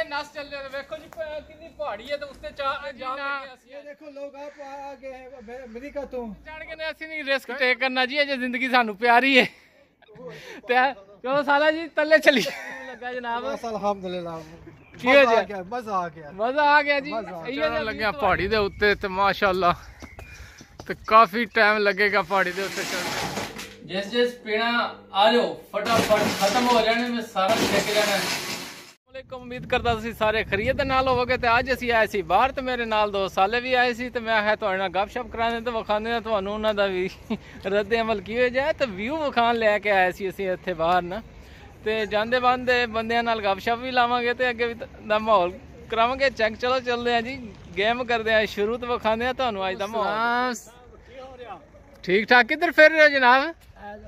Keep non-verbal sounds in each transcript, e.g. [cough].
ਅੱਗੇ ਨਸ ਚੱਲੇ ਤੇ ਵੇਖੋ ਜੀ ਪ- ਕਿੰਨੀ ਪਹਾੜੀ ਹੈ ਤੇ ਉੱਤੇ ਚਾ ਜਾ ਕੇ ਅਸੀਂ ये देखो लोग आप आ गए हैं अमेरिका तो ਜਾਣ ਕੇ ਨੇ ਅਸੀਂ ਨਹੀਂ ਰਿਸਕ ਟੇਕ ਕਰਨਾ ਜੀ ਅਜੇ ਜ਼ਿੰਦਗੀ ਸਾਨੂੰ ਪਿਆਰੀ ਹੈ ਤੇ ਚਲੋ ਸਾਲਾ ਜੀ ਤੱਲੇ ਚਲੀ ਲੱਗਾ ਜਨਾਬ बस अल्हम्दुलिल्लाह ਕੀ ਹੋ मजा आ ਗਿਆ गया मजा आ गया ਮਜ਼ਾ ਆ ਗਿਆ ਜੀ ਮਜ਼ਾ ਆ ਇਹ ਚੜਨ ਲੱਗਿਆ ਪਹਾੜੀ ਦੇ ਉੱਤੇ ਤੇ ਮਾਸ਼ਾਅੱਲਾ ਤੇ ਕਾਫੀ ਟਾਈਮ ਲੱਗੇਗਾ ਪਹਾੜੀ ਦੇ ਉੱਤੇ ਚੜਨ ਜਿਸ ਜਿਸ ਪੀਣਾ ਆ ਜਾਓ ਫਟਾਫਟ ਖਤਮ ਹੋ ਜਾਣੇ ਮੈਂ ਸਾਰਾ ਛੱਕ ਜਾਣਾ ਅਸਲਾਮੁਅਲੈਕੁਮ ਉਮੀਦ ਕਰਦਾ ਤੁਸੀਂ ਸਾਰੇ ਖਰੀਏ ਦੇ ਨਾਲ ਹੋਵੋਗੇ ਤੇ ਅੱਜ ਅਸੀਂ ਆਏ ਸੀ ਬਾਹਰ ਤੇ ਮੇਰੇ ਨਾਲ ਦੋ ਸਾਲੇ ਵੀ ਆਏ ਸੀ ਤੇ ਮੈਂ ਹੈ ਤੁਹਾਡੇ ਨਾਲ ਗੱਪਸ਼ਪ ਕਰਾਣੇ ਤੇ ਵਿਖਾਣੇ ਆ ਤੁਹਾਨੂੰ ਉਹਨਾਂ ਦਾ ਵੀ ਰੱਦੇ ਅਮਲ ਕੀ ਹੋ ਜਾਏ? ਤੇ ਵਿਊ ਵਿਖਾਣ ਲੈ ਕੇ ਆਏ ਸੀ ਅਸੀਂ ਇੱਥੇ ਬਾਹਰ ਨਾ। ਤੇ ਜਾਂਦੇ ਬੰਦੇ ਬੰਦਿਆਂ ਨਾਲ ਗੱਪਸ਼ਪ ਵੀ ਲਾਵਾਂਗੇ ਤੇ ਅੱਗੇ ਵੀ ਦਾ ਮਾਹੌਲ ਕਰਾਵਾਂਗੇ। ਚੈੱਕ ਚਲੋ ਚੱਲਦੇ ਆ ਜੀ ਗੇਮ ਕਰਦੇ ਆ ਸ਼ੁਰੂ ਤੋਂ ਵਿਖਾਉਂਦੇ ਆ ਤੁਹਾਨੂੰ ਅੱਜ ਦਾ ਮਾਹੌਲ। ਠੀਕ ਠਾਕ ਕਿੱਧਰ ਫਿਰ ਰਹੇ ਹੋ ਜਨਾਬ?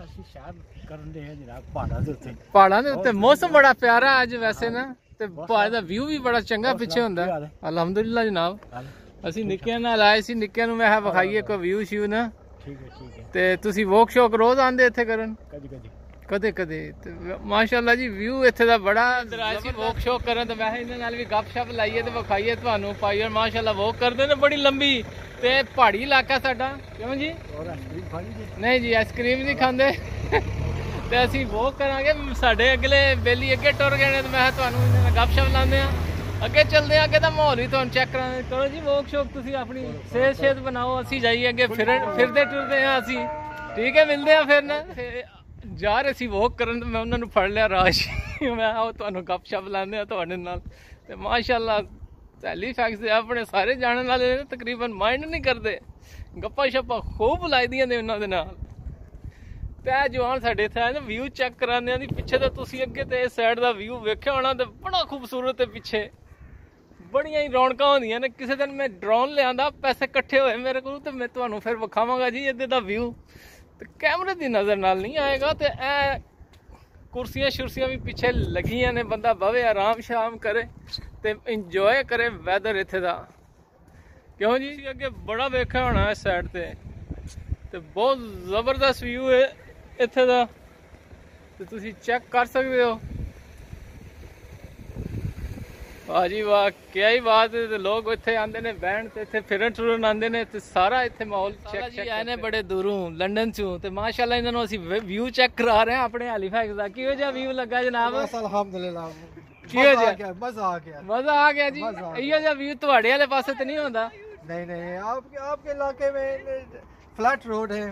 ਅਸੀਂ ਸ਼ਾਇਦ ਕਰਨ ਦੇ ਹੈ ਜਨਾਬ ਪਹਾੜਾਂ ਦੇ ਉੱਤੇ। ਪਹਾੜਾਂ ਦੇ ਉੱਤੇ ਮੌਸਮ ਬੜਾ ਪਿਆਰਾ ਅੱਜ ਵੈਸੇ ਨਾ। ਤੇ ਪਹਾੜ ਦਾ ਵਿਊ ਵੀ ਬੜਾ ਚੰਗਾ ਪਿੱਛੇ ਹੁੰਦਾ। ਹੈ। ਅਲਹਮਦੁਲਿਲਾ ਜਨਾਬ। ਅਸੀਂ ਨਿੱਕਿਆਂ ਨਾਲ ਆਏ ਸੀ ਨਿੱਕਿਆਂ ਨੂੰ ਮੈਂ ਕਿਹਾ ਵਿਖਾਈਏ ਕੋਈ ਵਿਊ ਸ਼ਿਊ ਨਾ। ਠੀਕ ਹੈ ਠੀਕ ਹੈ। ਤੇ ਤੁਸੀਂ ਵੋਕ ਸ਼ੌਕ ਰੋਜ਼ ਆਂਦੇ ਇੱਥੇ ਕਰਨ? ਕਦੀ ਕਦੀ। ਕਦੇ ਕਦੇ। ਤੇ ਮਾਸ਼ਾਅੱਲਾ ਜੀ ਵਿਊ ਇੱਥੇ ਦਾ ਬੜਾ ਅੰਦਰ ਆਏ ਸੀ ਵੋਕ ਸ਼ੌਕ ਕਰਨ ਤੇ ਮੈਂ ਇਹਨਾਂ ਨਾਲ ਵੀ ਗੱਪਸ਼ਪ ਲਾਈਏ ਤੇ ਵਿਖਾਈਏ ਤੁਹਾਨੂੰ। ਪਾਈਏ ਮਾਸ਼ਾਅੱਲਾ ਵੋਕ ਕਰਦੇ ਨੇ ਬੜੀ ਲੰਬੀ। ਤੇ ਪਹਾੜੀ ਇਲਾਕਾ ਸਾਡਾ ਕਿਉਂ ਜੀ? ਨਹੀਂ ਜੀ ਆਈਸਕ੍ਰੀਮ ਨਹੀਂ ਖਾਂਦੇ। ਤੇ ਅਸੀਂ ਵੋਕ ਕਰਾਂਗੇ। ਸਾਡੇ ਅਗਲੇ ਬੇਲੀ ਅੱਗੇ ਟੁਰ ਗਏ ਨੇ ਤੇ ਮੈਂ ਤੁਹਾਨੂੰ ਇਹਨਾਂ ਨਾਲ ਗੱਪਸ਼ਪ ਲਾਉਂਦੇ ਆ ਅੱਗੇ ਚੱਲਦੇ ਆ ਅੱਗੇ ਦਾ ਮਾਹੌਲ ਵੀ ਤੁਹਾਨੂੰ ਚੈੱਕ ਕਰਾਂਗੇ। ਕਰੋ ਜੀ ਵੋਕ ਸ਼ੌਕ ਤੁਸੀਂ ਆਪਣੀ ਸਿਹਤ ਸਿਹਤ ਬਣਾਓ, ਅਸੀਂ ਜਾਈਏ ਅੱਗੇ ਫਿਰ ਫਿਰਦੇ ਟੁਰਦੇ ਆ ਅਸੀਂ। ਠੀਕ ਹੈ, ਮਿਲਦੇ ਆ ਫਿਰ ਨਾ। ਤੇ ਜਾ ਰਹੇ ਸੀ ਵੋਕ ਕਰਨ ਤੇ ਮੈਂ ਉਹਨਾਂ ਨੂੰ ਫੜ ਲਿਆ, ਰਾਜ। ਮੈਂ ਆਓ ਤੁਹਾਨੂੰ ਗੱਪਸ਼ਪ ਲਾਉਂਦੇ ਆ ਤੁਹਾਡੇ ਨਾਲ। ਤੇ ਮਾਸ਼ਾਅੱਲਾ ਹੈਲੀਫੈਕਸ ਦੇ ਆਪਣੇ ਸਾਰੇ ਜਾਣਨ ਵਾਲੇ ਤਕਰੀਬਨ ਮਾਈਂਡ ਨਹੀਂ ਕਰਦੇ। ਗੱਪਾਂ ਛੱਪਾਂ ਖੂਬ ਲਾਈਦੀਆਂ ਨੇ ਉਹਨਾਂ ਦੇ ਨਾਲ। ਤੇ ਇਹ ਜਵਾਨ ਸਾਡੇ ਇੱਥੇ ਆਏ ਨਾ ਵਿਊ ਚੈੱਕ ਕਰਾਉਂਦੇ ਆ ਦੀ ਪਿੱਛੇ ਤਾਂ ਤੁਸੀਂ ਅੱਗੇ ਤੇ ਇਸ ਸਾਈਡ ਦਾ ਵਿਊ ਵੇਖਿਆ ਹੋਣਾ ਤੇ ਬੜਾ ਖੂਬਸੂਰਤ ਹੈ ਪਿੱਛੇ। ਬੜੀਆਂ ਹੀ ਰੌਣਕਾਂ ਹੁੰਦੀਆਂ ਨੇ, ਕਿਸੇ ਦਿਨ ਮੈਂ ਡਰੋਨ ਲਿਆਂਦਾ, ਪੈਸੇ ਇਕੱਠੇ ਹੋਏ ਮੇਰੇ ਕੋਲ ਤੇ ਮੈਂ ਤੁਹਾਨੂੰ ਫਿਰ ਵਿਖਾਵਾਂਗਾ ਜੀ ਇੱਥੇ ਦਾ ਵਿਊ ਤੇ ਕੈਮਰੇ ਦੀ ਨਜ਼ਰ ਨਾਲ ਨਹੀਂ ਆਏਗਾ ਤੇ ਇਹ ਕੁਰਸੀਆਂ ਸ਼ੁਰਸੀਆਂ ਵੀ ਪਿੱਛੇ ਲੱਗੀਆਂ ਨੇ, ਬੰਦਾ ਬਵੇ, ਆਰਾਮ ਸ਼ਾਮ ਕਰੇ ਤੇ ਇੰਜੋਏ ਕਰੇ ਵੈਦਰ ਇੱਥੇ ਦਾ। ਕਿਉਂ ਜੀ? ਅੱਗੇ ਬੜਾ ਵੇਖਿਆ ਹੋਣਾ ਇਸ ਸਾਈਡ ਤੇ। ਤੇ ਬਹੁਤ ਜ਼ਬਰਦਸਤ ਵਿਊ ਹੈ ਇੱਥੇ ਦਾ। ਤੇ ਤੁਸੀਂ ਚੈੱਕ ਕਰ ਸਕਦੇ ਹੋ। ਵਾਜੀ ਵਾਹ ਕਿਆ ਹੀ ਬਾਤ ਹੈ। ਤੇ ਲੋਕ ਇੱਥੇ ਆਂਦੇ ਨੇ ਬੈਣ ਤੇ ਇੱਥੇ ਫਿਰਨ ਟੁਰਨ ਆਂਦੇ ਨੇ ਤੇ ਸਾਰਾ ਇੱਥੇ ਮਾਹੌਲ ਚੈੱਕ ਚੈੱਕ ਆਏ ਨੇ ਬੜੇ ਦੂਰੋਂ ਲੰਡਨ ਚੋਂ ਤੇ ਮਾਸ਼ਾਅੱਲਾ ਇਹਨਾਂ ਨੂੰ ਅਸੀਂ ਵਿਊ ਚੈੱਕ ਕਰਾ ਰਹੇ ਹਾਂ ਆਪਣੇ ਹਾਲੀਫੈਕਸ ਦਾ। ਕਿਹੋ ਜਿਹਾ ਵਿਊ ਲੱਗਾ ਜਨਾਬ? ਬਸ ਅਲਹਮਦੁਲਿਲਾ। ਕਿਹੋ ਜਿਹਾ? ਮਜ਼ਾ ਆ ਗਿਆ ਮਜ਼ਾ ਆ ਗਿਆ। ਜੀ। ਇਹੋ ਜਿਹਾ ਵਿਊ ਤੁਹਾਡੇ ਵਾਲੇ ਪਾਸੇ ਤੇ ਨਹੀਂ ਹੁੰਦਾ ਨਹੀਂ ਨਹੀਂ ਆਪਕੇ ਆਪਕੇ ਇਲਾਕੇ ਵਿੱਚ ਫਲੈਟ ਰੋਡ ਹੈ।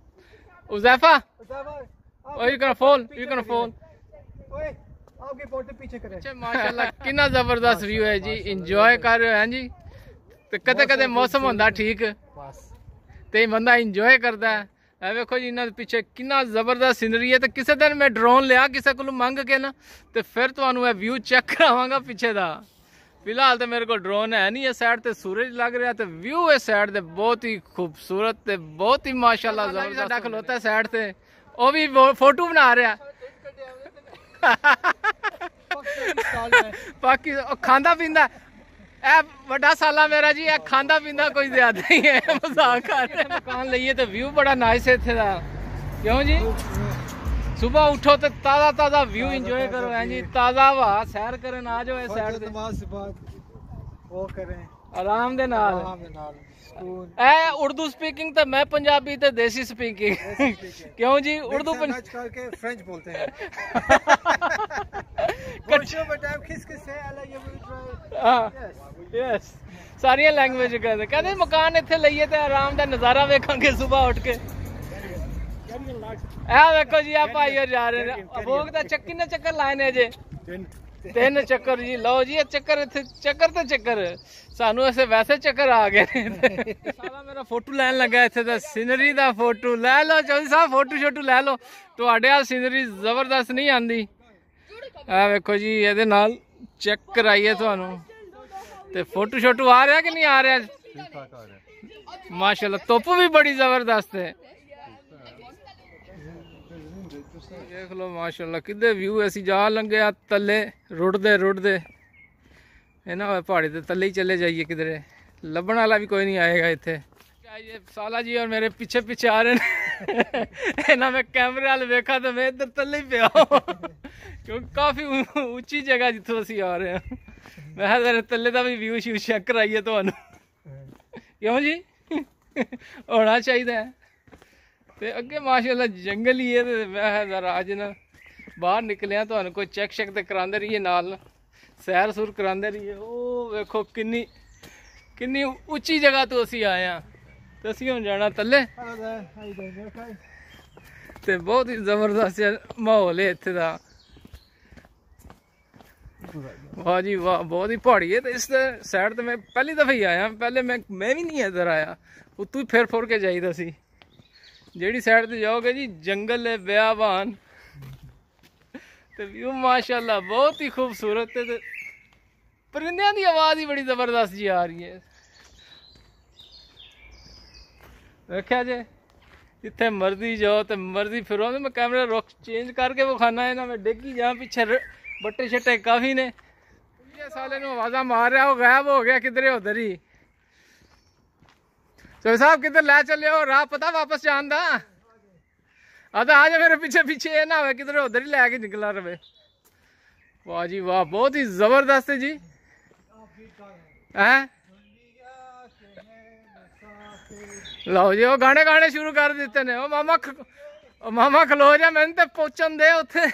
Uzefa? Oh, you're gonna fall. You're gonna fall. ਓਏ ਆਪਕੇ ਪੋਟ ਤੇ ਪਿੱਛੇ ਕਰੇ ਅੱਛਾ ਮਾਸ਼ਾਅੱਲਾ ਕਿੰਨਾ ਜ਼ਬਰਦਸਤ ਵਿਊ ਹੈ ਜੀ ਇੰਜੋਏ ਕਰ ਰਹੇ ਹਾਂ ਜੀ ਤੇ ਕਦੇ ਕਦੇ ਮੌਸਮ ਹੁੰਦਾ ਠੀਕ ਬਸ ਤੇ ਬੰਦਾ ਇੰਜੋਏ ਕਰਦਾ ਹੈ ਐ ਵੇਖੋ ਜੀ ਇਹਨਾਂ ਦੇ ਪਿੱਛੇ ਕਿੰਨਾ ਜ਼ਬਰਦਸਤ ਸਿਨਰੀ ਹੈ ਤੇ ਕਿਸੇ ਦਿਨ ਮੈਂ ਡਰੋਨ ਲਿਆ ਕਿਸੇ ਕੋਲੋਂ ਮੰਗ ਕੇ ਨਾ ਪਿੱਛੇ ਦਾ ਫਿਲਹਾਲ ਤੇ ਮੇਰੇ ਕੋਲ ਡਰੋਨ ਹੈ ਨਹੀਂ ਇਹ ਸਾਈਡ ਤੇ ਸੂਰਜ ਲੱਗ ਰਿਹਾ ਤੇ ਵਿਊ ਇਸ ਸਾਈਡ ਤੇ ਬਹੁਤ ਹੀ ਖੂਬਸੂਰਤ ਤੇ ਬਹੁਤ ਹੀ ਮਾਸ਼ਾਅੱਲਾ ਜ਼ਬਰਦਸਤ ਸਾਡਾ ਖਲੋਤਾ ਸਾਈਡ ਤੇ ਉਹ ਵੀ ਫੋਟੋ ਬਣਾ ਰਿਹਾ ਬਾਕੀ ਉਹ ਖਾਂਦਾ ਪੀਂਦਾ ਇਹ ਵੱਡਾ ਸਾਲਾ ਮੇਰਾ ਜੀ ਇਹ ਖਾਂਦਾ ਪੀਂਦਾ ਕੋਈ ਜ਼ਿਆਦਾ ਨਹੀਂ ਹੈ ਮਜ਼ਾਕ ਕਰ ਰਿਹਾ ਮਕਾਨ ਲਈਏ ਤੇ ਵਿਊ ਬੜਾ ਨਾਈਸ ਹੈ ਇੱਥੇ ਦਾ ਕਿਉਂ ਜੀ सुबह उठो तो ताज़ा ताज़ा व्यू एंजॉय करो है जी ताज़ा हवा सैर करन आ जाओ इस साइड करें। आराम दे नाल। आराम उर्दू स्पीकिंग तो मैं पंजाबी तो देसी स्पीकिंग क्यों जी उर्दू करके फ्रेंच बोलते हैं। [laughs] कच्चो किस किस यस सारी लैंग्वेज कहते कहते मकान इतने लइए तो आराम का नज़ारा वेखा सुबह उठ के। ਆ ਵੇਖੋ ਜੀ ਆ ਭਾਈ ਹੋਰ ਜਾ ਰਹੇ ਨੇ। ਅਭੋਗ ਦਾ ਚੱਕ ਕਿੰਨੇ ਚੱਕਰ ਲਾਏ ਨੇ ਜੇ ਤਿੰਨ। ਚੱਕਰ ਜੀ। ਲਓ ਜੀ ਇਹ ਚੱਕਰ ਇੱਥੇ ਚੱਕਰ ਤੇ ਚੱਕਰ। ਸਾਨੂੰ ਐਸੇ ਵੈਸੇ ਚੱਕਰ ਆ ਗਏ ਸਾਲਾ ਮੇਰਾ ਫੋਟੋ ਲੈਣ ਲੱਗਾ ਇੱਥੇ ਦਾ ਸਿਨਰੀ ਦਾ ਫੋਟੋ। ਲੈ ਲਓ ਚੌਧਰੀ ਸਾਹਿਬ ਫੋਟੋ ਛੋਟੂ ਲੈ ਲਓ। ਤੁਹਾਡੇ ਆ ਸਿਨਰੀ ਜ਼ਬਰਦਸਤ ਨਹੀਂ ਆਂਦੀ। ਆ ਵੇਖੋ ਜੀ ਇਹਦੇ ਨਾਲ ਚੈੱਕ ਕਰਾਈਏ ਤੁਹਾਨੂੰ। ਤੇ ਫੋਟੋ ਛੋਟੂ ਆ ਰਿਹਾ ਕਿ ਨਹੀਂ ਆ ਰਿਹਾ। ਮਾਸ਼ਾਅੱਲਾ ਧੁੱਪ ਵੀ ਬੜੀ ਜ਼ਬਰਦਸਤ ਹੈ। ਦੇਖ ਲਓ, ਮਾਸ਼ਾਅੱਲਾ, ਕਿੱਦੇ ਵਿਊ ਅਸੀਂ ਜਾ ਲੰਘਿਆ ਤੱਲੇ, ਰੁੜਦੇ ਰੁੜਦੇ। ਇਹਨਾਂ ਹੋਏ ਪਹਾੜੀ ਦੇ ਤੱਲੇ ਹੀ ਚੱਲੇ ਜਾਈਏ ਕਿਧਰੇ। ਲੱਭਣ ਵਾਲਾ ਵੀ ਕੋਈ ਨਹੀਂ ਆਏਗਾ ਇੱਥੇ। ਇਹ ਸਾਲਾ ਜੀ ਔਰ ਮੇਰੇ ਪਿੱਛੇ ਪਿੱਛੇ ਆ ਰਹੇ ਨੇ। ਇਹਨਾਂ ਮੈਂ ਕੈਮਰੇ ਵਾਲ ਵੇਖਾ ਤਾਂ ਮੈਂ ਇੱਧਰ ਤੱਲੇ ਹੀ ਪਿਆ ਕਿਉਂਕਿ ਕਾਫੀ ਉ- ਉੱਚੀ ਜਗ੍ਹਾ ਜਿੱਥੋਂ ਅਸੀਂ ਆ ਰਹੇ ਹਾਂ। ਮੈਂ ਕਿਹਾ ਜ਼ਰਾ ਤੱਲੇ ਦਾ ਵੀ ਵਿਊ ਸ਼ਿਊ ਚੈੱਕ ਕਰਾਈਏ ਤੁਹਾਨੂੰ। ਕਿਉਂ ਜੀ? ਹੋਣਾ ਚਾਹੀਦਾ ਹੈ। ਤੇ ਅੱਗੇ ਮਾਸ਼ਾਅੱਲਾ ਜੰਗਲ ਹੀ ਹੈ ਤੇ ਮੈਂ ਜ਼ਰਾ ਰਾਜ ਨਾ ਬਾਹਰ ਨਿਕਲਿਆ, ਤੁਹਾਨੂੰ ਕੋਈ ਚੈੱਕ ਸ਼ੈਕ ਤੇ ਕਰਾਉਂਦੇ ਰਹੀਏ ਨਾਲ ਸੈਰ ਸੁਰ ਕਰਾਉਂਦੇ ਰਹੀਏ। ਉਹ ਵੇਖੋ ਕਿੰਨੀ ਕਿੰਨੀ ਉੱਚੀ ਜਗ੍ਹਾ ਤੋਂ ਅਸੀਂ ਆਏ ਆ ਤੇ ਅਸੀਂ ਹੁਣ ਜਾਣਾ ਥੱਲੇ। ਤੇ ਬਹੁਤ ਹੀ ਜ਼ਬਰਦਸਤ ਮਾਹੌਲ ਹੈ ਇੱਥੇ ਦਾ। ਵਾਹ ਜੀ ਵਾਹ, ਬਹੁਤ ਹੀ ਪਹਾੜੀ ਹੈ ਤੇ ਇਸ ਸਾਈਡ ਤੇ ਮੈਂ ਪਹਿਲੀ ਦਫਾ ਹੀ ਆਇਆ। ਪਹਿਲੇ ਮੈਂ ਮੈਂ ਵੀ ਨਹੀਂ ਇੱਧਰ ਆਇਆ। ਉਤੋਂ ਹੀ ਫੇਰ ਫੋਰ ਕੇ ਜਾਈਦਾ ਸੀ। ਜਿਹੜੀ ਸਾਈਡ ਤੇ ਜਾਓਗੇ ਜੀ, ਜੰਗਲ ਹੈ ਬਿਆਬਾਨ ਤੇ ਵਿਊ ਮਾਸ਼ਾਅੱਲਾ, ਬਹੁਤ ਹੀ ਖੂਬਸੂਰਤ ਹੈ ਤੇ ਪਰਿੰਦਿਆਂ ਦੀ ਆਵਾਜ਼ ਹੀ ਬੜੀ ਜ਼ਬਰਦਸਤ ਜੀ ਆ ਰਹੀ ਹੈ। ਵੇਖਿਆ ਜੇ, ਜਿੱਥੇ ਮਰਜ਼ੀ ਜਾਓ ਤੇ ਮਰਜ਼ੀ ਫਿਰੋ। ਮੈਂ ਕੈਮਰਾ ਰੁਕ ਚੇਂਜ ਕਰਕੇ ਵਿਖਾਣਾ ਹੈ ਨਾ ਮੈਂ ਡਿੱਗੀ ਜਾਂ ਪਿੱਛੇ ਰ- ਬੱਟੇ ਛੱਟੇ ਕਾਫੀ ਨੇ। ਇਹ ਸਾਲੇ ਨੂੰ ਆਵਾਜ਼ਾਂ ਮਾਰ ਰਿਹਾ, ਉਹ ਗਾਇਬ ਹੋ ਗਿਆ ਕਿਧਰੇ ਉਧਰ ਹੀ। ਸੋ ਸਾਹਿਬ, ਕਿੱਧਰ ਲੈ ਚੱਲੇ ਹੋ? ਰਾਹ ਪਤਾ ਵਾਪਸ ਜਾਣ ਦਾ? ਆ ਤਾਂ ਆ ਜਾ ਮੇਰੇ ਪਿੱਛੇ ਪਿੱਛੇ ਇਹ ਨਾ ਹੋਵੇ, ਕਿਧਰੇ ਉਧਰ ਹੀ ਲੈ ਕੇ ਨਿਕਲਾ ਰਵੇ। ਵਾਹ ਜੀ ਵਾਹ, ਬਹੁਤ ਹੀ ਜ਼ਬਰਦਸਤ ਹੈ ਜੀ। ਹੈ? ਲਓ ਜੀ, ਉਹ ਗਾਣੇ ਗਾਣੇ ਸ਼ੁਰੂ ਕਰ ਦਿੱਤੇ ਨੇ। ਉਹ ਮਾਮਾ ਉਹ ਮਾਮਾ ਖਲੋ ਜਾ, ਮੈਨੂੰ ਤੇ ਪਹੁੰਚਣ ਦੇ ਉੱਥੇ।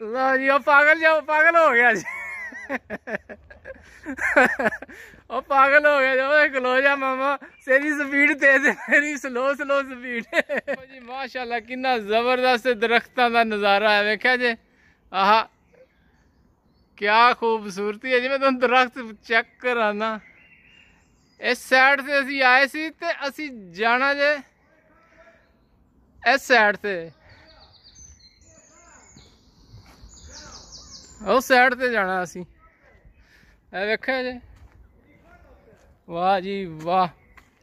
ਲਓ ਜੀ, ਉਹ ਪਾਗਲ ਜਾ ਪਾਗਲ ਹੋ ਗਿਆ ਜੀ। ਉਹ ਪਾਗਲ ਹੋ ਗਿਆ ਜੋ ਇਹ ਖਲੋ ਜਾ ਮਾਮਾ। ਤੇਰੀ ਸਪੀਡ ਤੇਜ਼ ਹੈ ਮੇਰੀ ਸਲੋ ਸਲੋ ਸਪੀਡ ਜੀ ਮਾਸ਼ਾਅੱਲਾ, ਕਿੰਨਾ ਜ਼ਬਰਦਸਤ ਦਰਖਤਾਂ ਦਾ ਨਜ਼ਾਰਾ ਹੈ। ਵੇਖਿਆ ਜੇ? ਆਹਾ, ਕਿਆ ਖੂਬਸੂਰਤੀ ਹੈ। ਜੀ ਮੈਂ ਤੁਹਾਨੂੰ ਦਰਖਤ ਚੈੱਕ ਕਰਾਣਾ ਇਸ ਸਾਈਡ ਤੇ ਅਸੀਂ ਆਏ ਸੀ ਤੇ ਅਸੀਂ ਜਾਣਾ ਜੇ ਇਸ ਸਾਈਡ ਤੇ। ਉਸ ਸਾਈਡ ਤੇ ਜਾਣਾ ਅਸੀਂ। वेख्या जे। वाह जी वाह।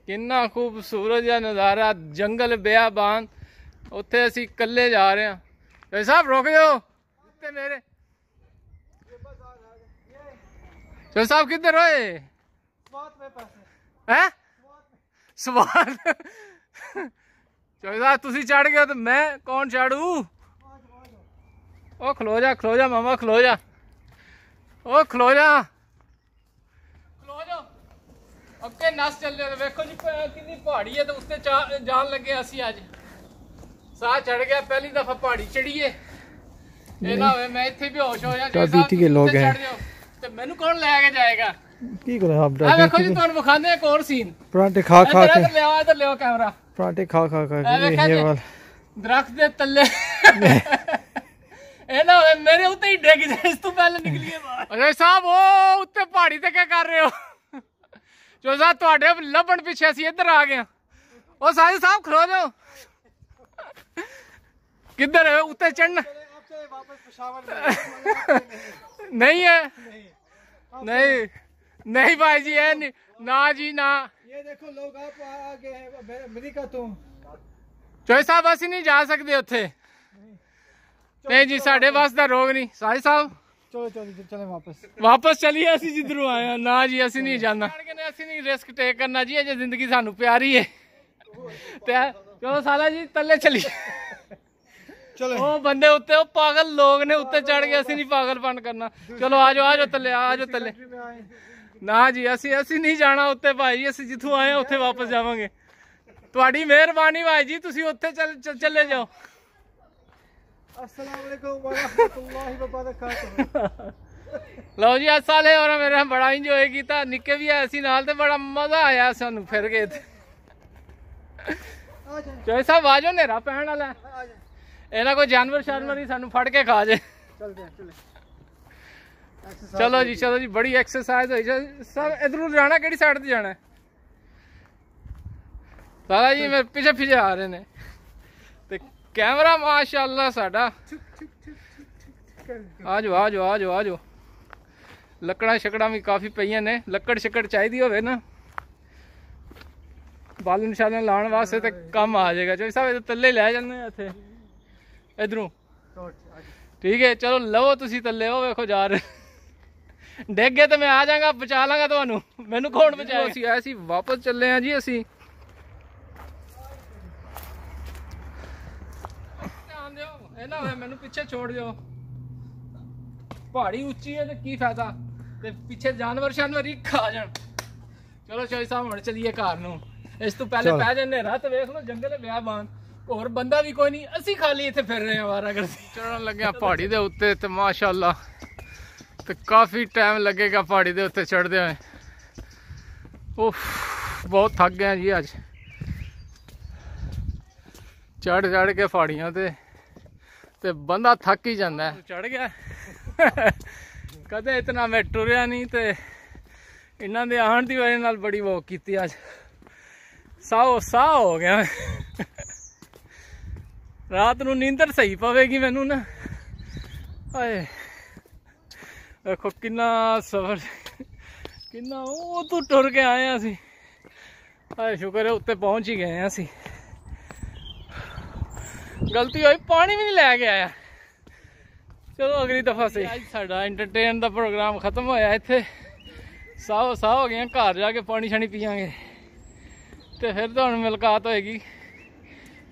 कि खूबसूरत जहा नज़ारा जंगल बया बाँध उत्थे कले जा रहे हैं। साहब रुक जाओ। मेरे। चल साहब किधर होए? है? साहब तुम चढ़ गए तो मैं कौन चढ़ू? ओ खलो जा खलो जा मामा खलो जा ओ खलो जा, ओ, खलो जा। ਅੱਗੇ ਨਸ ਚੱਲੇ ਤੇ ਵੇਖੋ ਜੀ ਕਿੰਨੀ ਪਹਾੜੀ ਹੈ ਤੇ ਉੱਤੇ ਜਾਣ ਲੱਗੇ ਅਸੀਂ ਅੱਜ ਸਾਹ ਚੜ ਗਿਆ ਪਹਿਲੀ ਦਫਾ ਪਹਾੜੀ ਚੜੀਏ ਇਹ ਨਾ ਹੋਵੇ ਮੈਂ ਇੱਥੇ ਵੀ ਹੋਸ਼ ਹੋ ਜਾ ਜੇ ਸਾਹ ਤੇ ਲੋਕ ਹੈ ਤੇ ਮੈਨੂੰ ਕੌਣ ਲੈ ਕੇ ਜਾਏਗਾ ਕੀ ਕਰਾਂ ਆਪ ਦਾ ਵੇਖੋ ਜੀ ਤੁਹਾਨੂੰ ਵਿਖਾਉਂਦੇ ਇੱਕ ਹੋਰ ਸੀਨ ਪਰਾਂਠੇ ਖਾ ਖਾ ਕੇ ਲਿਆਓ ਇਧਰ ਲਿਆਓ ਕੈਮਰਾ ਪਰਾਂਠੇ ਖਾ ਖਾ ਕੇ ਇਹ ਵਾਲ ਦਰਖਤ ਦੇ ਤੱਲੇ ਇਹ ਨਾ ਮੇਰੇ ਉੱਤੇ ਹੀ ਡਿੱਗ ਜਾਏ ਇਸ ਤੋਂ ਪਹਿਲਾਂ ਨਿਕਲੀਏ ਬਾਹਰ ਅਰੇ ਸਾਹਿਬ ਉਹ ਉੱਤੇ ਪਹਾੜੀ ਤੇ ਕੀ ਕਰ ਰਹੇ ਹੋ ਜੋ ਸਾਹਿਬ ਤੁਹਾਡੇ ਲੱਭਣ ਪਿੱਛੇ ਅਸੀਂ ਇੱਧਰ ਆ ਗਏ ਹਾਂ। ਉਹ ਸਾਜੀ ਸਾਹਿਬ ਖਲੋ ਜਾਓ ਕਿੱਧਰ ਹੈ? ਉੱਤੇ ਚੜਨਾ आपसे वापस पेशावर ਨਹੀਂ ਹੈ ਨਹੀਂ ਨਹੀਂ ਭਾਈ ਜੀ ਇਹ ਨਹੀਂ ਨਾ ਜੀ ਨਾ ये देखो लोग आप आगे हैं अमेरिका तो ਚੋਏ ਸਾਹਿਬ ਅਸੀਂ ਨਹੀਂ ਜਾ ਸਕਦੇ ਉੱਥੇ ਨਹੀਂ ਜੀ ਸਾਡੇ ਵਾਸ ਦਾ ਰੋਗ ਨਹੀਂ ਸਾਈ ਸਾਹਿਬ चलो चलो चले वापस ਵਾਪਸ ਚਲੀਏ ਅਸੀਂ ਜਿੱਧਰੋਂ ਆਏ ਹਾਂ ਨਾ ਜੀ ਅਸੀਂ ਨਹੀਂ ਜਾਣਾ ਅਸੀਂ ਨਹੀਂ ਰਿਸਕ ਟੇਕ ਕਰਨਾ ਜੀ ਅਜੇ ਜ਼ਿੰਦਗੀ ਸਾਨੂੰ ਪਿਆਰੀ ਹੈ ਤੇ ਚਲੋ ਸਾਲਾ ਜੀ ਤੱਲੇ ਚਲੀ ਚਲੋ। ਉਹ ਬੰਦੇ ਉੱਤੇ ਉਹ ਪਾਗਲ ਲੋਕ ਨੇ ਉੱਤੇ ਚੜ ਗਏ ਅਸੀਂ ਨਹੀਂ ਪਾਗਲਪਨ ਕਰਨਾ। ਚਲੋ ਆਜੋ ਆਜੋ ਤੱਲੇ ਆਜੋ ਤੱਲੇ ਨਾ ਜੀ ਅਸੀਂ ਅਸੀਂ ਨਹੀਂ ਜਾਣਾ ਉੱਤੇ ਭਾਈ ਅਸੀਂ ਜਿੱਥੋਂ ਆਏ ਉੱਥੇ ਵਾਪਸ ਜਾਵਾਂਗੇ। ਤੁਹਾਡੀ ਮਿਹਰਬਾਨੀ ਭਾਈ ਜੀ ਤੁਸੀਂ ਉੱਥੇ ਚੱਲ ਚੱਲੇ ਜਾਓ। ਅਸਲਾਮ ਅਲੈਕੁਮ ਵਬਰਕਾਤੁਹ। ਲਓ ਜੀ ਅੱਜ ਸਾਲੇ ਹੋਰ ਮੇਰਾ ਬੜਾ ਇੰਜੋਏ ਕੀਤਾ। ਨਿੱਕੇ ਵੀ ਆਏ ਸੀ ਨਾਲ ਤੇ ਬੜਾ ਮਜ਼ਾ ਆਇਆ ਸਾਨੂੰ ਫਿਰ ਕੇ ਚੋਏ ਸਾਹਿਬ ਆਜੋ ਨੇਰਾ ਪਹਿਣ ਵਾਲਾ। ਇਹਨਾਂ ਕੋਈ ਜਾਨਵਰ ਸ਼ਾਨਵਰ ਹੀ ਸਾਨੂੰ ਫੜ ਕੇ ਖਾ ਜੇ। ਚਲੋ। ਜੀ ਚਲੋ ਜੀ ਬੜੀ ਐਕਸਰਸਾਈਜ਼ ਹੋਈ। ਸਭ ਇਧਰੋਂ ਜਾਣਾ ਕਿਹੜੀ ਸਾਈਡ ਤੇ ਜਾਣਾ? ਸਾਰਾ ਜੀ ਮੇਰੇ ਪਿੱਛੇ ਪਿੱਛੇ ਆ ਰਹੇ ਨੇ। ਤੇ ਕੈਮਰਾ ਮਾਸ਼ਾਅੱਲਾ ਸਾਡਾ। ਆਜੋ ਆਜੋ ਆਜੋ ਆਜੋ ਲੱਕੜਾਂ ਛਕੜਾਂ ਵੀ ਕਾਫੀ ਪਈਆਂ ਨੇ ਲੱਕੜ ਛਕੜ ਚਾਹੀਦੀ ਹੋਵੇ ਨਾ। ਬਾਲਣ ਸ਼ਾਲਣ ਲਾਉਣ ਵਾਸਤੇ ਤੇ ਕੰਮ ਆ ਜਾਏਗਾ। ਚੋਈ ਸਾਹਿਬ ਇਹ ਤੱਲੇ ਲੈ ਜਾਂਦੇ ਆ ਇੱਥੇ। ਇਧਰੋਂ। ਠੀਕ ਹੈ ਚਲੋ ਲਵੋ ਤੁਸੀਂ ਤੱਲੇ ਉਹ ਵੇਖੋ ਜਾ ਰਹੇ। ਡਿੱਗ ਗਏ ਤੇ ਮੈਂ ਆ ਜਾਵਾਂਗਾ ਬਚਾ ਲਾਂਗਾ ਤੁਹਾਨੂੰ। ਮੈਨੂੰ ਕੌਣ ਬਚਾਏਗਾ? ਅਸੀਂ ਆਏ ਸੀ ਵਾਪਸ ਚੱਲੇ ਆ ਜੀ ਅਸੀਂ। ਧਿਆਨ ਦਿਓ ਇਹ ਨਾ ਹੋਵੇ ਮੈਨੂੰ ਪਿੱਛੇ ਛੋੜ ਦਿਓ। ਪਹਾੜੀ ਉੱਚੀ ਹੈ ਤੇ ਕੀ ਫਾਇਦਾ? ਤੇ ਪਿੱਛੇ ਜਾਨਵਰ ਸ਼ਾਨਵਰ ਹੀ ਖਾ ਜਾਣ। ਚਲੋ ਚੋਈ ਸਾਹਿਬ ਹੁਣ ਚਲੀਏ ਘਰ ਨੂੰ। ਇਸ ਤੋਂ ਪਹਿਲੇ। ਪੈ ਜੰਨੇ ਰਾਤ ਵੇਖ ਲਓ ਜੰਗਲ ਹੈ ਵਿਆਹ ਬਾਨ ਹੋਰ ਬੰਦਾ ਵੀ ਕੋਈ ਨਹੀਂ ਅਸੀਂ ਖਾਲੀ ਇੱਥੇ ਫਿਰ ਰਹੇ ਹਾਂ ਵਾਰਾ ਕਰਦੀ। ਚੜਨ ਲੱਗਿਆ ਪਹਾੜੀ ਦੇ ਉੱਤੇ ਤੇ ਮਾਸ਼ਾਅੱਲਾ। ਤੇ ਕਾਫੀ ਟਾਈਮ ਲੱਗੇਗਾ ਪਹਾੜੀ ਦੇ ਉੱਤੇ ਚੜਦੇ ਹੋਏ। ਉਫ ਬਹੁਤ ਥੱਕ ਗਏ ਜੀ ਅੱਜ। ਚੜ ਚੜ ਕੇ ਪਹਾੜੀਆਂ ਤੇ ਤੇ ਬੰਦਾ ਥੱਕ ਹੀ ਜਾਂਦਾ ਚੜ ਗਿਆ। ਕਦੇ ਇਤਨਾ ਮੈਂ ਟੁਰਿਆ ਨਹੀਂ ਤੇ ਇਹਨਾਂ ਦੇ ਆਉਣ ਦੀ ਵਜ੍ਹਾ ਨਾਲ ਬੜੀ ਵਾਕ ਕੀਤੀ ਅੱਜ। ਸਾਓ ਸਾਹ ਹੋ ਗਿਆ ਰਾਤ ਨੂੰ ਨੀਂਦਰ ਸਹੀ ਪਵੇਗੀ ਮੈਨੂੰ ਨਾ। ਹਾਏ ਵੇਖੋ ਕਿੰਨਾ ਸਫਰ, ਕਿੰਨਾ ਉਹ ਤੋਂ ਟੁਰ ਕੇ ਆਏ ਆ ਅਸੀਂ। ਹਾਏ ਸ਼ੁਕਰ ਹੈ ਉੱਤੇ ਪਹੁੰਚ ਹੀ ਗਏ ਆ ਅਸੀਂ। ਗਲਤੀ ਹੋਈ, ਪਾਣੀ ਵੀ ਨਹੀਂ ਲੈ ਕੇ ਆਇਆ। ਚਲੋ ਅਗਲੀ ਦਫਾ ਸੇ ਅੱਜ ਸਾਡਾ ਐਂਟਰਟੇਨ ਦਾ ਪ੍ਰੋਗਰਾਮ ਖਤਮ ਹੋਇਆ ਇੱਥੇ। ਸਾਹ ਸਾਹ ਹੋ ਗਏ ਘਰ ਜਾ ਕੇ ਪਾਣੀ ਛਾਣੀ ਪੀਵਾਂਗੇ। ਤੇ ਫਿਰ ਤੁਹਾਨੂੰ ਮੁਲਾਕਾਤ ਹੋਏਗੀ।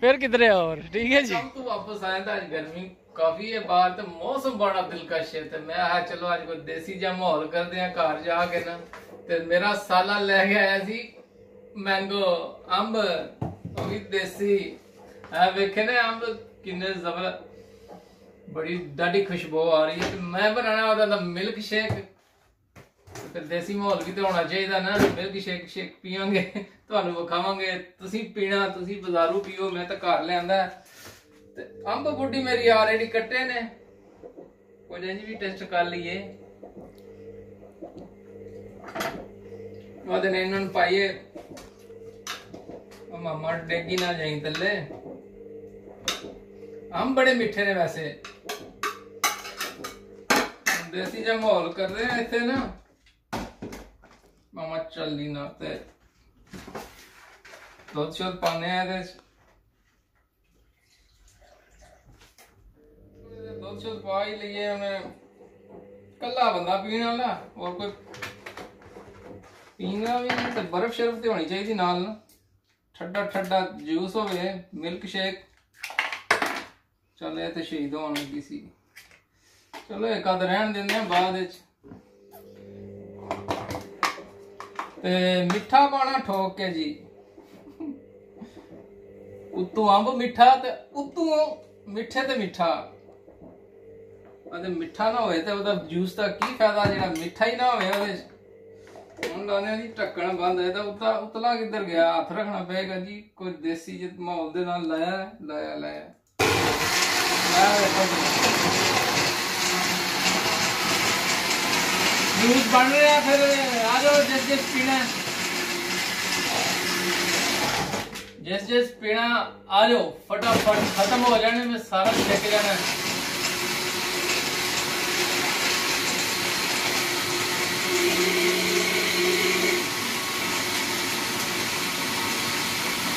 ਫਿਰ ਕਿਧਰੇ ਹੋਰ ਠੀਕ ਹੈ ਜੀ? ਤੋਂ ਵਾਪਸ ਆਇਆ ਤਾਂ ਅੱਜ ਗਰਮੀ ਕਾਫੀ ਹੈ ਬਾਹਰ ਤੇ ਮੌਸਮ ਬੜਾ ਦਿਲਕਸ਼ ਹੈ ਤੇ ਮੈਂ ਆ ਚਲੋ ਅੱਜ ਕੋਈ ਦੇਸੀ ਜਿਹਾ ਮਾਹੌਲ ਕਰਦੇ ਆ ਘਰ ਜਾ ਕੇ ਨਾ। ਤੇ ਮੇਰਾ ਸਾਲਾ ਲੈ ਕੇ ਆਇਆ ਸੀ ਮੈਂਗੋ ਅੰਬ। ਉਹ ਵੀ ਦੇਸੀ। ਆ ਵੇਖੇ ਨੇ ਅੰਬ ਕਿੰਨੇ ਜ਼ਬਰ ਬੜੀ ਡਾਢੀ ਖੁਸ਼ਬੂ ਆ ਰਹੀ ਹੈ ਤੇ ਮੈਂ ਬਣਾਣਾ ਉਹਦਾ ਦਾ ਮਿਲਕ ਸ਼ੇਕ ਫਿਰ ਦੇਸੀ ਮਾਹੌਲ ਵੀ ਤੇ ਹੋਣਾ ਚਾਹੀਦਾ ਨਾ ਮਿਲਕ ਸ਼ੇਕ ਸ਼ੇਕ ਪੀਵਾਂਗੇ, ਤੁਹਾਨੂੰ ਵਿਖਾਵਾਂਗੇ। ਤੁਸੀਂ ਪੀਣਾ, ਤੁਸੀਂ ਬਾਜ਼ਾਰੂ ਪੀਓ, ਮੈਂ ਤਾਂ ਘਰ ਲਿਆਂਦਾ। ਤੇ ਅੰਬ ਬੁੱਢੀ ਮੇਰੀ ਆਲਰੇਡੀ ਕੱਟੇ ਨੇ। ਕੁਝ ਇੰਜ ਵੀ ਟੈਸਟ ਕਰ ਲਈਏ। ਉਹਦੇ ਨੇ ਇਹਨਾਂ ਨੂੰ ਪਾਈਏ। ਉਹ ਮਾਮਾ ਡੇਗੀ ਨਾ ਜਾਈ ਥੱਲੇ। ਅੰਬ ਬੜੇ ਮਿੱਠੇ ਨੇ ਵੈਸੇ। ਦੇਸੀ ਜਿਹਾ ਮਾਹੌਲ ਕਰ ਰਹੇ ਆ ਇੱਥੇ ਨਾ। ਮਾਮਾ ਚੱਲਦੀ ਨਾ ਤੇ। ਦੁੱਧ ਸ਼ੁੱਧ ਪਾਉਂਦੇ ਆ ਇਹਦੇ ਚ। ਦੁੱਧ ਸ਼ੁੱਧ ਪਾ ਹੀ ਲਈਏ ਉਹਨੇ ਕੱਲਾ ਬੰਦਾ ਪੀਣ ਵਾਲਾ, ਹੋਰ ਕੋਈ ਪੀਣਾ ਵੀ ਤੇ ਬਰਫ਼ ਸ਼ਰਫ ਤੇ ਹੋਣੀ ਚਾਹੀਦੀ ਨਾਲ ਨਾ। ਠੱਡਾ ਠੰਡਾ ਜੂਸ ਹੋਵੇ ਮਿਲਕ ਸ਼ੇਕ ਚੱਲ ਇਹ ਤੇ ਸ਼ਹੀਦ ਹੋਣ ਲੱਗੀ ਸੀ। ਚਲੋ ਇੱਕ ਅੱਧ ਰਹਿਣ ਦਿੰਦੇ ਆ ਬਾਅਦ ਵਿੱਚ। ਤੇ ਮਿੱਠਾ ਪਾਣਾ ਠੋਕ ਕੇ ਜੀ। ਉਤੋਂ ਅੰਬ ਮਿੱਠਾ ਤੇ ਉਤੋਂ ਮਿੱਠੇ ਤੇ ਮਿੱਠਾ। ਅਦੇ ਮਿੱਠਾ ਨਾ ਹੋਏ ਤੇ ਉਹਦਾ ਜੂਸ ਦਾ ਕੀ ਫਾਇਦਾ, ਜਿਹੜਾ ਮਿੱਠਾ ਹੀ ਨਾ ਹੋਵੇ ਉਹਦੇ 'ਚ? ਹੁਣ ਲਾਣੇ ਦੀ ਢੱਕਣ ਬੰਦ ਹੈ ਤਾਂ ਉਤਾ ਉਤਲਾ ਕਿੱਧਰ ਗਿਆ? ਹੱਥ ਰੱਖਣਾ ਪਏਗਾ ਜੀ, ਕੋਈ ਦੇਸੀ ਜਿਤ ਮਾਹੌਲ ਦੇ ਨਾਲ ਲਾਇਆ ਲਾਇਆ ਲਾਇਆ। ਲਾਇਆ ਵੇਖੋ ਜੀ। ਜੂਸ ਬਣ ਰਿਹਾ ਫਿਰ ਆ ਜਾਓ ਜਿਸ ਜਿਸ ਪੀਣਾ ਹੈ। ਜਿਸ ਜਿਸ ਪੀਣਾ ਆ ਜਾਓ ਫਟਾਫਟ ਖਤਮ ਹੋ ਜਾਣੇ ਮੈਂ ਸਾਰਾ ਛਕ ਜਾਣਾ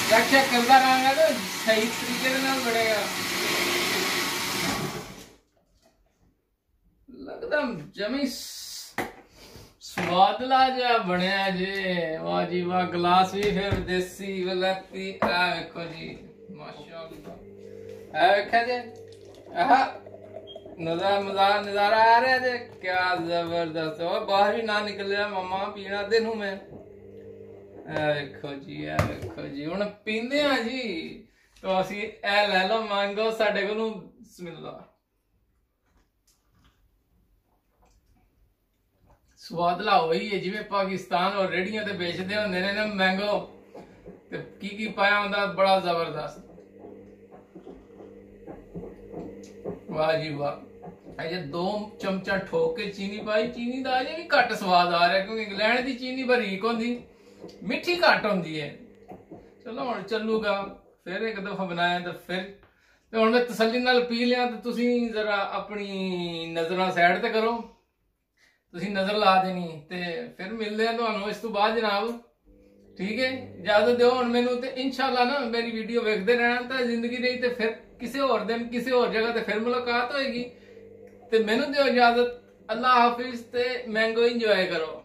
ਚੈੱਕ ਚੈੱਕ ਕਰਦਾ ਰਹਾਂਗਾ ਤਾਂ ਸਹੀ ਤਰੀਕੇ ਦੇ ਨਾਲ ਬਣੇਗਾ ਲੱਗਦਾ ਜਮੀ ਸਵਾਦਲਾ ਜਿਹਾ ਬਣਿਆ ਜੇ ਵਾਹ ਜੀ ਵਾਹ ਗਲਾਸ ਵੀ ਫਿਰ ਦੇਸੀ ਵਲਤੀ ਆ ਵੇਖੋ ਜੀ ਮਾਸ਼ਾਅੱਲਾ ਆ ਵੇਖਿਆ ਜੇ ਆਹ ਨਜ਼ਾਰਾ ਮਜ਼ਾ ਨਜ਼ਾਰਾ ਆ ਰਿਹਾ ਜੇ ਕਿਆ ਜ਼ਬਰਦਸਤ ਉਹ ਬਾਹਰ ਵੀ ਨਾ ਨਿਕਲਿਆ ਮਮਾ ਪੀਣਾ ਦੇ ਨੂੰ ਮੈਂ ਆ ਵੇਖੋ ਜੀ ਆ ਵੇਖੋ ਜੀ। ਹੁਣ ਪੀਂਦੇ ਆ ਜੀ। ਤਾਂ ਅਸੀਂ ਇਹ ਲੈ ਲਓ ਮੰਗੋ ਸਾਡੇ ਕੋਲੋਂ ਬਿਸਮਿਲ੍ਲਾ ਸਵਾਦਲਾ ਹੋਈ ਹੈ, ਜਿਵੇਂ ਪਾਕਿਸਤਾਨ ਔਰ ਰੇੜੀਆਂ ਤੇ ਵੇਚਦੇ ਹੁੰਦੇ ਨੇ ਨਾ ਮੈਂਗੋ ਤੇ ਕੀ ਕੀ ਪਾਇਆ ਹੁੰਦਾ, ਬੜਾ ਜ਼ਬਰਦਸਤ। ਵਾਹ ਜੀ ਵਾਹ। ਅਜੇ ਦੋ ਚਮਚਾ ਠੋਕ ਕੇ ਚੀਨੀ ਪਾਈ, ਚੀਨੀ ਦਾ ਅਜੇ ਵੀ ਘੱਟ ਸਵਾਦ ਆ ਰਿਹਾ, ਕਿਉਂਕਿ ਇੰਗਲੈਂਡ ਦੀ ਚੀਨੀ ਬਰੀਕ ਹੁੰਦੀ। ਮਿੱਠੀ ਘੱਟ ਹੁੰਦੀ ਹੈ। ਚਲੋ ਹੁਣ ਚੱਲੂਗਾ, ਫਿਰ ਇੱਕ ਦਫਾ ਬਣਾਇਆ ਤਾਂ ਫਿਰ। ਤੇ ਹੁਣ ਮੈਂ ਤਸੱਲੀ ਨਾਲ ਪੀ ਲਿਆ ਤੇ ਤੁਸੀਂ ਜ਼ਰਾ ਆਪਣੀ ਨਜ਼ਰਾਂ ਸਾਈਡ ਤੇ ਕਰੋ। ਤੁਸੀਂ ਨਜ਼ਰ ਲਾ ਦੇਣੀ, ਤੇ ਫਿਰ ਮਿਲਦੇ ਆ ਤੁਹਾਨੂੰ ਇਸ ਤੋਂ ਬਾਅਦ ਜਨਾਬ। ਠੀਕ ਹੈ? ਇਜਾਜ਼ਤ ਦਿਓ ਹੁਣ ਮੈਨੂੰ ਤੇ ਇਨਸ਼ਾਅੱਲਾ ਨਾ ਮੇਰੀ ਵੀਡੀਓ ਵੇਖਦੇ ਰਹਿਣਾ ਤਾਂ ਜ਼ਿੰਦਗੀ ਰਹੀ ਤੇ ਫਿਰ ਕਿਸੇ ਹੋਰ ਦਿਨ, ਕਿਸੇ ਹੋਰ ਜਗ੍ਹਾ ਤੇ ਫਿਰ ਮੁਲਾਕਾਤ ਹੋਏਗੀ। ਤੇ ਮੈਨੂੰ ਦਿਓ ਇਜਾਜ਼ਤ। ਅੱਲਾ ਹਾਫਿਜ਼ ਤੇ ਮੈਂਗੋ ਇੰਜੋਏ ਕਰੋ।